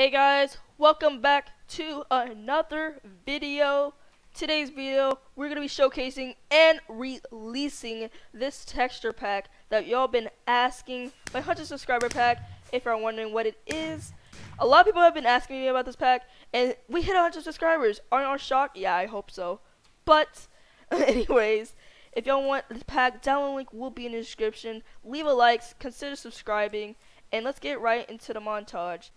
Hey guys, welcome back to another video. Today's video, we're going to be showcasing and releasing this texture pack that y'all been asking. My 100 subscriber pack, if you're wondering what it is. A lot of people have been asking me about this pack, and we hit 100 subscribers. Aren't y'all shocked? Yeah, I hope so. But, anyways, if y'all want this pack, download link will be in the description. Leave a like, consider subscribing, and let's get right into the montage.